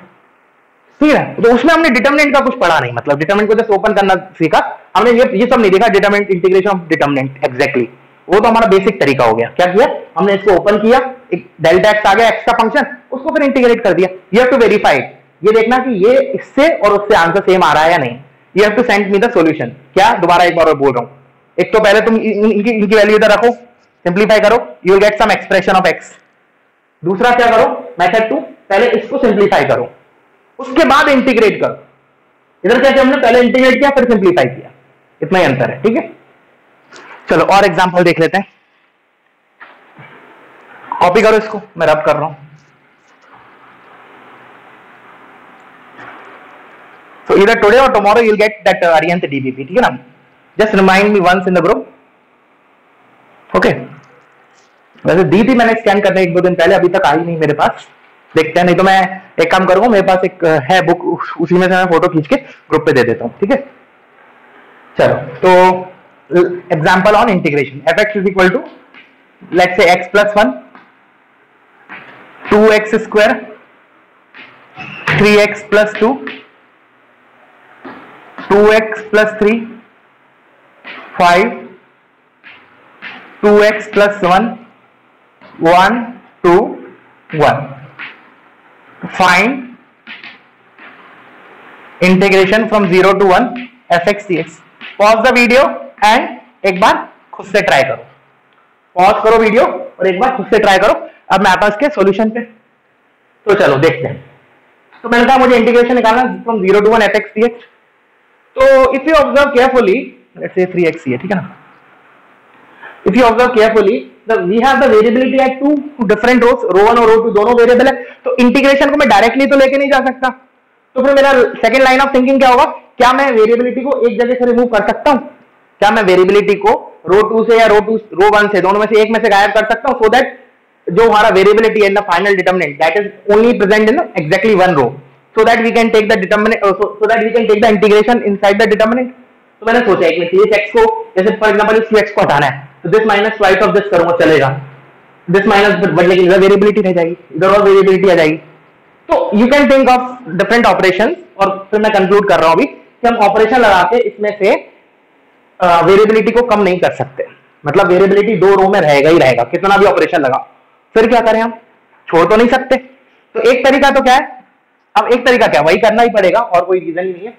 ठीक है? तो उसमें हमने डिटर्मिनेंट का कुछ पढ़ा नहीं मतलब डिटर्मिनेंट को जस्ट ओपन करना सीखा। हमने ये ये सब नहीं देखा determinant integration of determinant exactly वो तो हमारा बेसिक तरीका हो गया। क्या किया? हमने इसको ओपन किया, एक डेल्टा एक्स आ गया एक्स का फ़ंक्शन उसको फिर इंटीग्रेट कर दिया। यू हैव टू वेरीफाई ये देखना कि ये इससे और उससे आंसर सेम आ रहा है या नहीं। You have to send me the solution क्या? दोबारा एक बार और बोल रहा हूँ। एक तो पहले तुम इनकी इनकी वैल्यू इधर रखो सिंप्लीफाई करो। You will get some expression of x दूसरा क्या करो? मेथड टू पहले इसको सिंप्लीफाई करो। उसके बाद इंटीग्रेट करो। इधर क्या हमने? पहले इंटीग्रेट किया फिर सिंप्लीफाई किया। इतना ही अंतर है ठीक है? चलो और एग्जांपल देख लेते हैं। कॉपी करो इसको मैं रब कर रहा हूँ। So either today or tomorrow you'll get that uh, DBP ठीक है ना? Just remind me once in the group okay वैसे दी थी मैंने स्कैन करने एक दो दिन पहले, अभी तक आई नहीं मेरे पास। देखते हैं, नहीं तो मैं एक काम करूँगा, मेरे पास एक है बुक उसी में से मैं फ़ोटो खींच के ग्रुप पे दे देता हूँ, ठीक है? चलो तो example on integration f x is equal to let say x plus one two x square three x plus two two x plus three five two x plus one one two one find integration from zero to one f x c x pause the video and एक बार खुद से try करो। Pause करो video और एक बार खुद से ट्राई करो। अब मैं आता इसके सॉल्यूशन पे। तो चलो, देखते हैं। तो मैंने कहा मुझे इंटीग्रेशन निकालना from zero to one f x c x तो if you observe carefully let's say three x है ठीक है ना? If you observe carefully we have the variability at two different rows row one और row to दोनों variable है। तो integration को मैं डायरेक्टली तो लेके नहीं जा सकता। तो फिर मेरा सेकंड लाइन ऑफ़ थिंकिंग क्या होगा? क्या मैं वेरिएबिलिटी को एक जगह से रिमूव कर सकता हूँ? क्या मैं वेरिएबिलिटी को रो टू से या रो टू रो वन से दोनों में से एक में से गायब कर सकता हूँ? सो दैट जो हमारा वेरिएबिलिटी है in the final determinant that is only present in exactly one row so that we can take the determinant uh, so, so that we can take the integration inside the तो मैंने सोचा, एक minute x को, जैसे for example इस x को हटाना है तो this minus twice of this करूँगा चलेगा। दिस माइनस बट लेकिन इधर वेरिएबिलिटी रह जाएगी, इधर और वेरिएबिलिटी आ जाएगी। तो you can think of different operation और फिर मैं कंक्लूड कर रहा हूँ अभी कि हम ऑपरेशन लगा के इसमें से वेरिएबिलिटी को कम नहीं कर सकते। मतलब वेरिएबिलिटी दो रो में रहेगा ही रहेगा, कितना भी ऑपरेशन लगा। फिर क्या करें हम? छोड़ तो नहीं सकते। तो एक तरीका तो क्या है? अब एक तरीका क्या वही करना ही पड़ेगा, और कोई रीजन ही नहीं है।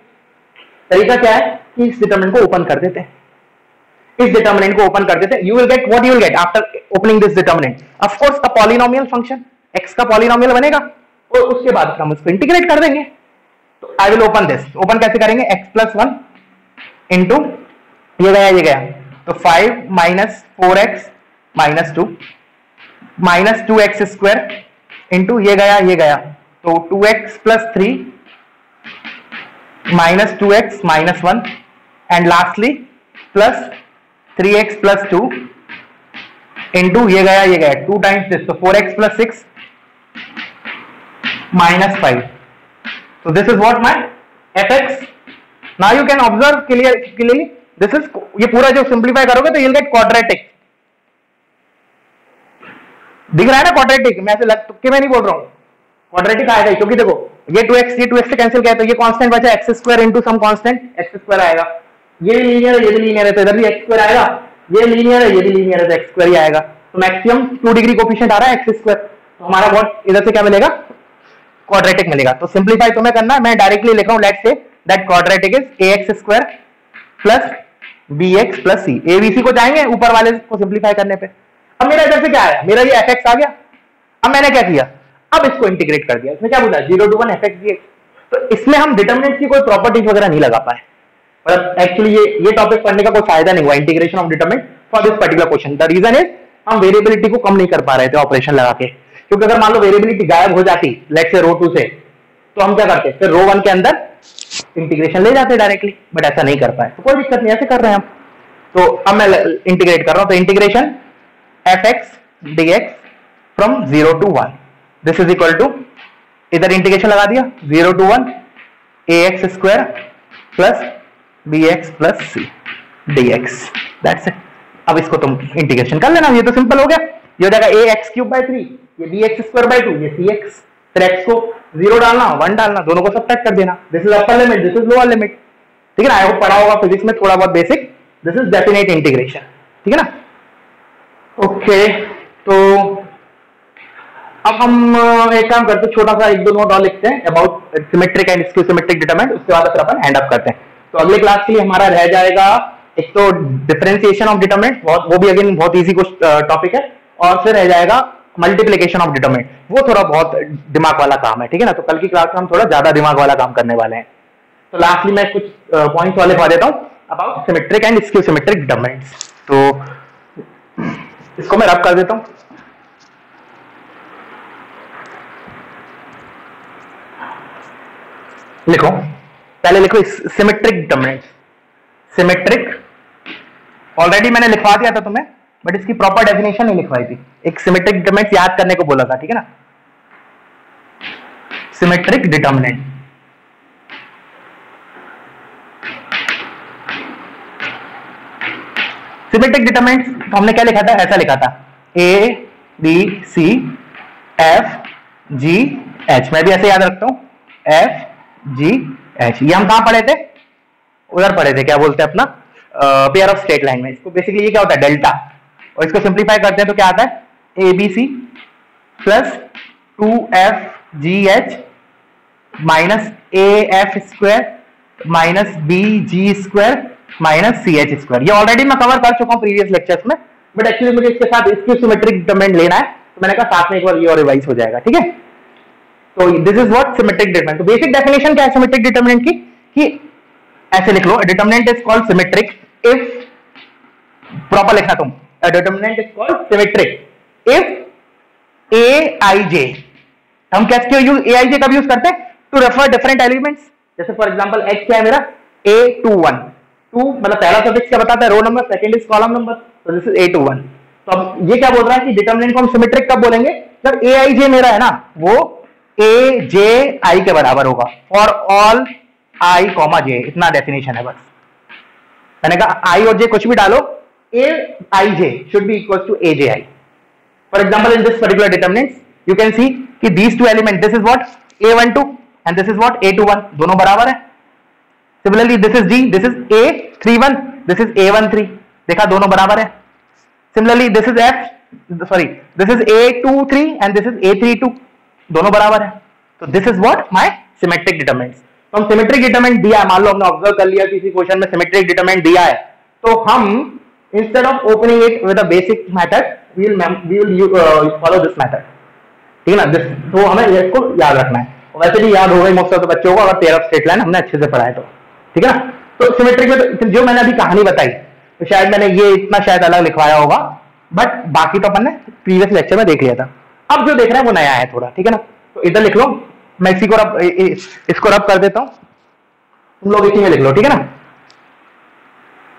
तरीका क्या है? कि इस डिटर्मिनेंट को ओपन कर देते हैं। इस डिटर्मिनेंट को ओपन कर देते हैं। You will get what you will get after opening this determinant of course a polynomial function x का पॉलिनोमियल बनेगा। और उसके बाद हम उसको इंटीग्रेट कर देंगे। तो I will open this open कैसे करेंगे? x प्लस वन इंटू ये गया ये गया। तो five minus four x minus two minus two x square into ये गया ये गया। तो two x plus three minus two x minus one and lastly plus three x plus two into ये गया ये गया. टू टाइम्स दिस तो four x plus six minus 5 so this is what my fx now you can observe clear, clearly, this is, ये पूरा जो simplify करोगे तो you'll get quadratic. दिख रहा है ना क्वाड्रेटिक मैं ऐसे लग तुक्के में नहीं बोल रहा हूँ. क्वाड्रेटिक आएगा क्योंकि देखो, ये 2x ये 2x से कैंसिल किया तो ये कांस्टेंट बचा x square into some constant x square आएगा। ये लीनियर है, ये भी लीनियर है तो इधर भी x स्क्वायर आएगा। ये लीनियर है, ये भी लीनियर है तो x स्क्वायर ही आएगा। तो मैक्सिमम 2 डिग्री कोफिशिएंट आ रहा है x स्क्वायर तो हमारा व्हाट इधर से क्या मिलेगा? क्वाड्रेटिक मिलेगा। तो सिंप्लीफाई तुम्हें करना है, मैं डायरेक्टली लिख रहा हूँ let's say that quadratic is a x square plus b x plus c ABC को जाएँगे, ऊपर वाले को सिंप्लीफाई करने पे। अब मेरा इधर से क्या आया? मेरा ये एफ़ एक्स आ गया। अब मैंने क्या किया? अब इसको इंटीग्रेट कर दिया। इसमें क्या बोला? Zero to one f x d तो इसमें हम डिटर्मिनेंट की कोई प्रॉपर्टीज़ वगैरह नहीं लगा पाए। पर एक्चुअली ये ये टॉपिक पढ़ने का कोई फ़ायदा नहीं हुआ। Integration of determinant for this particular question the reason is हम वेरिएबिलिटी को कम नहीं कर पा रहे थे ऑपरेशन लगा के। क्योंकि अगर मान लो वेरिएबिलिटी गायब हो जाती लेट से रो टू से तो हम क्या करते? फिर रो वन के अंदर इंटीग्रेशन ले जाते डायरेक्टली बट ऐसा नहीं कर पाए। तो कोई दिक्कत नहीं, ऐसे कर रहे हैं हम। तो अब मैं इंटीग्रेट कर रहा हूँ। तो integration f x d x from zero to one this is equal to इधर इंटीग्रेशन लगा दिया zero to one a x square plus b x plus c d x that's it अब इसको तुम इंटीग्रेशन कर लेना ये तो सिंपल हो गया. ये हो जाएगा a x cube by three ये b x square by two ये सी एक्स फिर एक्स को ज़ीरो डालना वन डालना दोनों को सब कर देना. This is upper limit this is lower limit ठीक है ना? आई पढ़ा होगा फिजिक्स में थोड़ा बहुत basic this is definite integration ठीक है ना? ओके okay, तो अब हम एक काम करते हैं छोटा सा एक दो नोट और लिखते हैं about symmetric and skew symmetric determinant उसके बाद फिर अपन हैंड अप करते हैं। तो अगले क्लास के लिए हमारा रह जाएगा, एक तो डिफरेंशिएशन ऑफ़ डिटरमिनेंट वो भी अगेन बहुत इजी कुछ टॉपिक है, और फिर रह जाएगा मल्टीप्लीकेशन ऑफ़ डिटरमिनेंट वो थोड़ा बहुत दिमाग वाला काम है, ठीक है ना? तो कल की क्लास में हम थोड़ा ज़्यादा दिमाग वाला काम करने वाले हैं। तो लास्टली मैं कुछ पॉइंट्स वाले पा देता हूँ about symmetric and skew symmetric determinants तो इसको मैं रब कर देता हूँ। लिखो। पहले लिखो सिमेट्रिक डिटरमिनेंट्स सिमेट्रिक ऑलरेडी मैंने लिखवा दिया था तुम्हें बट इसकी प्रॉपर डेफिनेशन नहीं लिखवाई थी। एक सिमेट्रिक डिटर्मिनेंट याद करने को बोला था, ठीक है ना? सिमेट्रिक डिटर्मिनेंट सिमेट्रिक डिटर्मिनेंट हमने क्या लिखा था? ऐसा लिखा था। A b c f g h मैं भी ऐसे याद रखता हूँ। एफ़ जी एच ये हम कहाँ पढ़े थे? उधर पढ़े थे, क्या बोलते हैं अपना? पेयर ऑफ़ स्टेट लाइन में। इसको बेसिकली ये क्या होता है? डेल्टा और इसको सिंप्लीफाई करते हैं तो क्या आता है? A b c plus two f g h minus a f square minus b g square minus c h square ये ऑलरेडी मैं कवर कर चुका हूँ प्रीवियस लेक्चर्स में बट एक्चुअली मुझे इसके साथ इसकी सिमेट्रिक डिटरमिनेंट लेना है। तो मैंने कहा साथ में एक बार ये और रिवाइज हो जाएगा, ठीक है? तो this is what symmetric determinant तो बेसिक डेफिनेशन क्या है सिमेट्रिक डिटरमिनेंट की? कि ऐसे लिख लो determinant is called symmetric if proper लिखना तुम। Determinant is called symmetric if a i j हम कैसे यूज़ ए आई जे कब यूज़ करते हैं? टू रेफर डिफरेंट एलिमेंट्स जैसे फॉर एग्जांपल एक्स क्या है मेरा? ए टू वन टू मतलब पहला सब्जेक्ट क्या बताता है? Row number second is column number तो this is a two one तो अब ये क्या बोल रहा है कि डिटर्मिनेंट को हम सिमेट्रिक कब बोलेंगे? जब ए आई जे मेरा है ना, वो ए जे आई के बराबर होगा। For all i comma j इतना डेफिनेशन है बस। मैंने कहा आई और जे कुछ भी डालो a i j should be equal to a j i for example in this particular determinant you can see कि these two element this is what a one two and this is what a two one दोनों बराबर है। Similarly this is d this is a three one this is a one three देखा, दोनों बराबर है। Similarly this is f sorry this is a two three and this is a three two दोनों बराबर है। तो this is what my symmetric determinant तो हम सिमेट्रिक डिटरमिनेंट दिया है। मान लो हमने ऑब्ज़र्व कर लिया किसी क्वेश्चन में सिमेट्रिक डिटरमिनेंट दिया है। तो हम instead of opening it with basic method follow this method ठीक है ना? दिस तो हमें इसको याद रखना है। वैसे भी याद हो गई मोस्ट ऑफ़ द बच्चों को, अगर लाइन हमने अच्छे से तो। ठीक है ना? तो सिमेट्रिक में तो जो मैंने अभी कहानी बताई तो शायद मैंने ये इतना शायद अलग लिखवाया होगा बट बाकी तो अपन ने प्रीवियस लेक्चर में देख लिया था। अब जो देख रहे हैं वो नया है थोड़ा, ठीक है ना? तो इधर लिख लो, मैं इसी को रब इसको रब कर देता हूँ। तुम लोग इसी में लिख लो, ठीक है ना?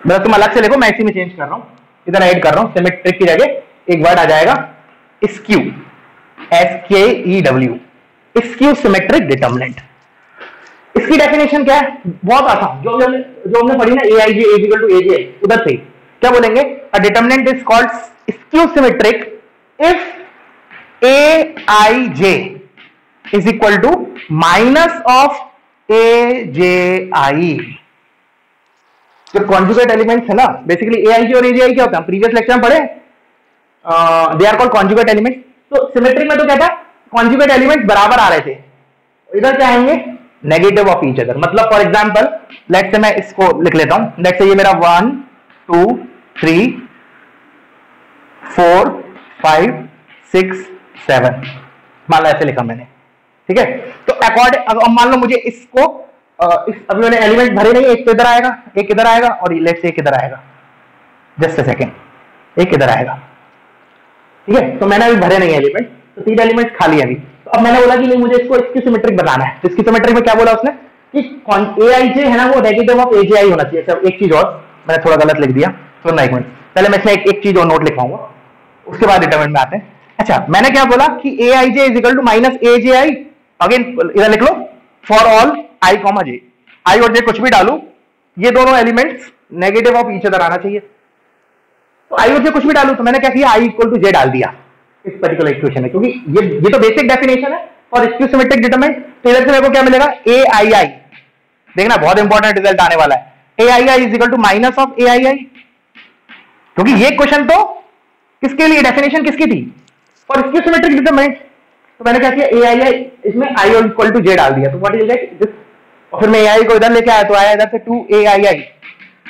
मतलब तुम अलग से लिखो, मैं इसी में चेंज कर रहा हूँ। इधर ऐड कर रहा हूँ सिमेट्रिक की जगह एक वर्ड आ जाएगा स्क्यू एस के ई डब्ल्यू स्क्यू सिमेट्रिक डिटर्मिनेंट इसकी डेफिनेशन क्या है? बहुत आसान, जो हमने जो हमने पढ़ी ना ए आई जी इक्वल टू ए जे उधर से क्या बोलेंगे? Determinant is called skew symmetric if a i j is equal to minus of a j i जो कॉन्जुगेट एलिमेंट्स है ना बेसिकली ए आई जे और ए जे आई क्या होता है? प्रीवियस लेक्चर में पढ़े। They are called conjugate element तो सिमेट्रिक में तो क्या था? कॉन्जुगेट एलिमेंट बराबर आ रहे थे। इधर क्या आएँगे? नेगेटिव ऑफ़ ईच अदर मतलब फॉर एग्ज़ाम्पल लेट से मैं इसको लिख लेता हूँ। लेट से ये मेरा one two three four five six seven मान लो ऐसे लिखा मैंने। ठीक है? तो अकॉर्डिंग अब मान लो मुझे इसको इस अभी मैंने एलिमेंट भरे नहीं एक तो इधर आएगा एक इधर आएगा और लेट से एक इधर आएगा। जस्ट अ सेकेंड एक इधर आएगा। ठीक है? तो मैंने अभी भरे नहीं एलिमेंट तो तीन एलिमेंट खाली अभी। तो अब मैंने बोला कि नहीं मुझे इसको इसकी सिमेट्रिक बनाना है। तो इसकी सिमेट्रिक में क्या बोला उसने? कि ए आई जे है ना वो नेगेटिव ऑफ़ ए जे आई होना चाहिए। अच्छा एक चीज़ और। मैंने थोड़ा गलत लिख दिया। तो ना एक मिनट। पहले मैं इसमें एक, एक चीज़ और नोट लिखवाऊँगा। उसके बाद डिटर्मिनेंट में आते हैं। अच्छा मैंने क्या बोला कि a i j is equal to minus a j i again इधर लिख लो for all i comma j i और जे कुछ भी डालू, ये दोनों elements negative of each other आना चाहिए। तो आई और जे कुछ भी डालू तो मैंने क्या किया? आई इक्वल टू जे डाल दिया इस पर्टिकुलर इक्वेशन में, क्योंकि ये ये तो बेसिक डेफिनेशन है और इसकी सिमेट्रिक डिटरमिनेंट तो इधर से मेरे को क्या मिलेगा? ए आई आई देखना, बहुत इंपॉर्टेंट रिज़ल्ट आने वाला है। A i i is equal to minus of a i i क्योंकि ये क्वेश्चन तो किसके लिए डेफिनेशन किसकी थी? और इसकी सिमेट्रिक डिटरमिनेंट तो मैंने क्या किया ए आई आई इसमें आई और इक्वल टू जे डाल दिया। तो व्हाट इज़ गेट दिस और फिर मैं ए आई को इधर लेके आया तो आया इधर से two a i i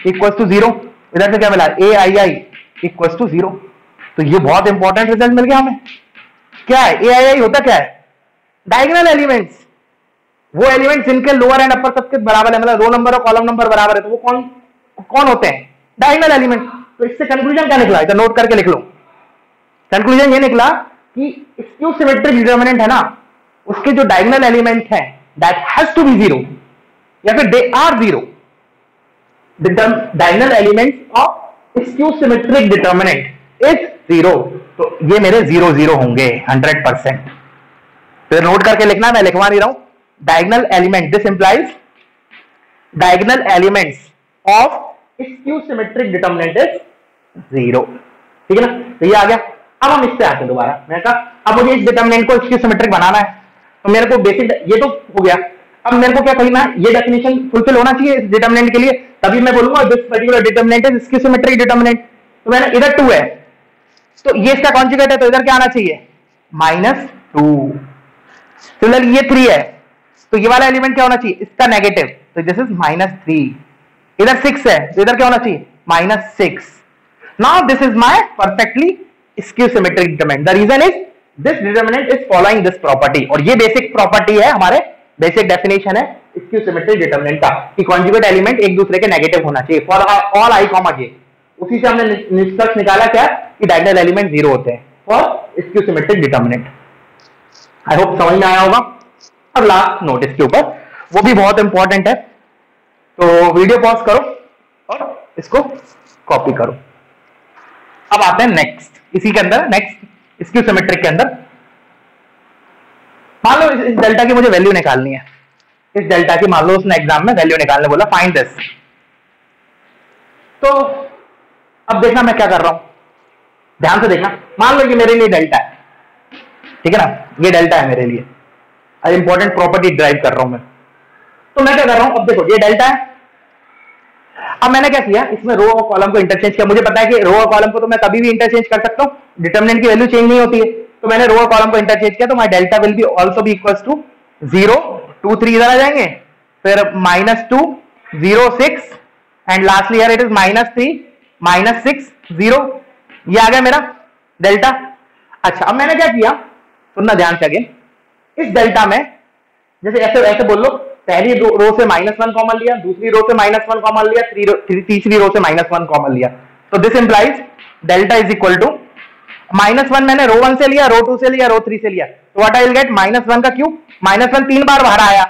equal to zero इधर से क्या मिला? A i i equal to zero तो ये बहुत इंपॉर्टेंट रिज़ल्ट मिल गया हमें। क्या है? ए आई आई होता क्या है? डायगनल एलिमेंट्स वो एलिमेंट्स जिनके लोअर एंड अपर सबके बराबर है मतलब रो नंबर और कॉलम नंबर बराबर है। तो वो कौन कौन होते हैं? डायगनल एलिमेंट तो इससे कंक्लूजन क्या निकला? इधर नोट करके लिख लो। कंक्लूजन ये निकला कि स्क्यू सिमेट्रिक डिटर्मिनेंट है ना, उसके जो डायगनल एलिमेंट है that has to be zero या फिर they are zero diagonal element of skew symmetric determinant is zero तो ये मेरे ज़ीरो ज़ीरो होंगे हंड्रेड परसेंट फिर नोट करके लिखना, मैं लिखवा नहीं रहा हूँ. Diagonal element this implies diagonal elements of skew symmetric determinant is zero ठीक है ना? तो ये आ गया. अब हम इससे आते हैं दोबारा। मैंने कहा, अब मुझे इस डिटर्मिनेंट को सिमेट्रिक बनाना है। तो मेरे को बेसिक ये तो हो गया। अब मेरे को क्या कहना है? ये डेफिनेशन फुलफिल होना चाहिए इस डिटर्मिनेंट के लिए। तभी मैं बोलूँगा दिस पर्टिकुलर डिटर्मिनेंट इज़ इसकी सिमेट्रिक डिटर्मिनेंट तो मैंने इधर टू है। तो ये इसका कॉन्जुगेट है तो इधर क्या आना चाहिए? माइनस टू सिमिलरली ये थ्री है। तो ये वाला एलिमेंट क्या होना चाहिए? इसका नेगेटिव तो दिस इज़ माइनस थ्री इधर सिक्स है तो इधर क्या होना चाहिए? Minus six now this is my perfectly skew symmetric determinant the reason is this determinant is following this property और ये बेसिक प्रॉपर्टी है, हमारे बेसिक डेफिनेशन है स्क्यू सिमेट्रिक डिटर्मिनेंट का, कि कॉन्जुगेट एलिमेंट एक दूसरे के नेगेटिव होना चाहिए. For all i comma j उसी से हमने निष्कर्ष निकाला क्या? कि डायगनल एलिमेंट ज़ीरो होते हैं for skew symmetric determinant I hope समझ में आया होगा. अब लास्ट नोटिस के ऊपर. वो भी बहुत इंपॉर्टेंट है. तो वीडियो पॉज करो और इसको कॉपी करो. अब आते हैं नेक्स्ट इसी के अंदर नेक्स्ट इसकी सिमेट्रिक के अंदर। मान लो इस डेल्टा की मुझे वैल्यू निकालनी है। इस डेल्टा की मान लो उसने एग्ज़ाम में वैल्यू निकालने बोला फाइंड दिस तो अब देखना मैं क्या कर रहा हूँ। ध्यान से देखना। मान लो कि मेरे लिए डेल्टा है। ठीक है ना? ये डेल्टा है मेरे लिए। इंपॉर्टेंट प्रॉपर्टी ड्राइव कर रहा हूँ मैं। तो मैं क्या कर रहा हूँ? अब देखो, ये डेल्टा है। अब मैंने क्या किया? इसमें रो और कॉलम को इंटरचेंज किया। मुझे पता है कि रो और कॉलम को तो मैं कभी भी इंटरचेंज कर सकता हूँ। डिटर्मिनेंट की वैल्यू चेंज नहीं होती है। तो मैंने रो और कॉलम को इंटरचेंज किया तो my delta will be also भी equal to zero two three इधर आ जाएँगे। फिर minus two zero six and lastly it is minus three minus six zero आ गया मेरा डेल्टा अच्छा अब मैंने क्या किया? सुनना ध्यान से आगे। इस डेल्टा में, जैसे ऐसे ऐसे बोल लो। पहली रो से माइनस वन कॉमन लिया, दूसरी रो से माइनस वन कॉमन लिया तीसरी रो से माइनस वन कॉमन लिया। तो this implies delta is equal to minus one मैंने रो वन से लिया रो टू से लिया रो थ्री से लिया। तो what I will get minus one का क्यूब? माइनस वन तीन बार बाहर आया।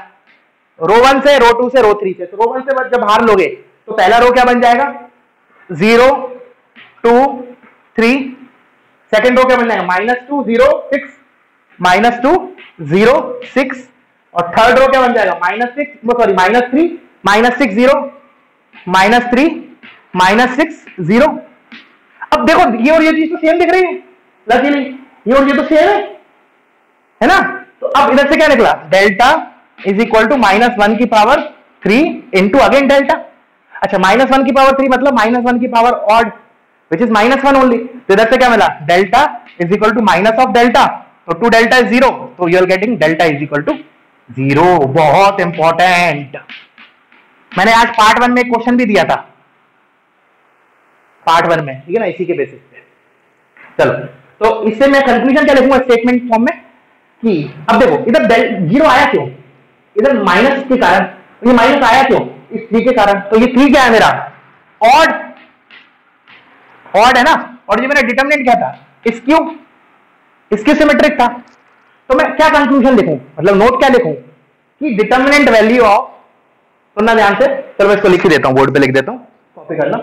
रो वन से रो टू से रो थ्री से। तो रो वन से जब बाहर लोगे तो पहला रो क्या बन जाएगा? Zero two three second row क्या बन जाएगा? Minus two zero six minus two zero six और थर्ड रो क्या बन जाएगा? Minus six sorry minus three minus six zero minus three minus six zero अब देखो, ये और ये चीज़ तो सेम दिख रही है। लकीली ये और ये तो सेम है। है ना? तो अब इधर से क्या निकला? Delta is equal to minus one की power three into again delta अच्छा माइनस वन की पावर थ्री मतलब माइनस वन की power odd which is minus one only तो इधर से क्या मिला? Delta is equal to minus of delta तो टू डेल्टा इज़ ज़ीरो तो you are getting delta is equal to zero बहुत इंपॉर्टेंट मैंने आज पार्ट वन में क्वेश्चन भी दिया था। पार्ट वन में, ठीक है ना? इसी के बेसिस पे। चलो तो इससे मैं कंक्लूजन क्या लिखूँगा स्टेटमेंट फॉर्म में? कि, अब देखो, इधर ज़ीरो आया क्यों? इधर माइनस के कारण, ये माइनस आया क्यों? इस थ्री के कारण। तो ये थ्री क्या है मेरा? ऑड ऑड है ना? और ये मेरा डिटर्मिनेंट क्या था? इस इसक्यू इसक्यू सिमेट्रिक था। तो मैं क्या कंक्लूजन लिखूं? मतलब नोट क्या लिखूं? कि डिटर्मिनेंट वैल्यू ऑफ़ सुनना ध्यान से चलो मैं इसको लिख ही देता हूँ बोर्ड पे लिख देता हूँ। कॉपी करना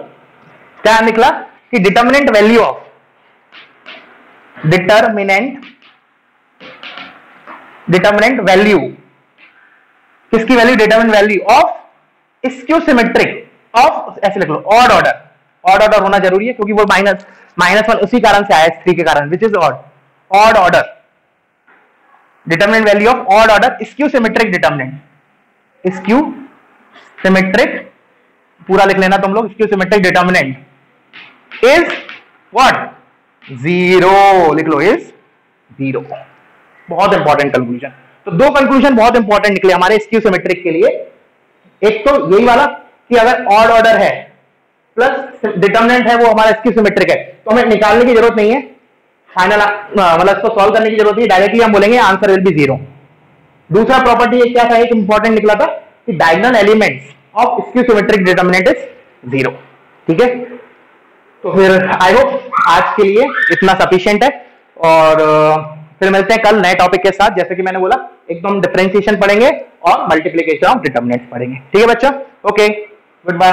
क्या निकला? कि determinant value of determinant determinant value किसकी value determinant value of skew symmetric of ऐसे लिख लो ऑड ऑर्डर ऑड ऑर्डर होना ज़रूरी है, क्योंकि वो माइनस माइनस वन उसी कारण से आया थ्री के कारण which is odd odd order determinant value of odd order skew symmetric determinant. Skew symmetric पूरा लिख लेना तुम लोग, skew symmetric determinant is what? Zero, लिख लो इज़ ज़ीरो बहुत इंपॉर्टेंट कंक्लूजन तो दो कंक्लूजन बहुत इंपॉर्टेंट निकले हमारे स्क्यू सिमेट्रिक के लिए। एक तो यही वाला कि अगर ऑड ऑर्डर है प्लस डिटर्मिनेंट है वो हमारा स्क्यू सिमेट्रिक है तो हमें निकालने की ज़रूरत नहीं है। फाइनल मतलब इसको सॉल्व करने की ज़रूरत है डायरेक्टली हम बोलेंगे आंसर विल बी ज़ीरो दूसरा प्रॉपर्टी क्या था, एक इंपॉर्टेंट निकला था कि diagonal elements of skew symmetric determinant is zero ठीक है? तो फिर आई होप आज के लिए इतना सफिशियंट है और फिर मिलते हैं कल नए टॉपिक के साथ। जैसे कि मैंने बोला, एकदम डिफरेंशिएशन पढ़ेंगे और मल्टीप्लीकेशन ऑफ़ डिटर्मिनेंट्स पढ़ेंगे। ठीक है बच्चा? Okay good bye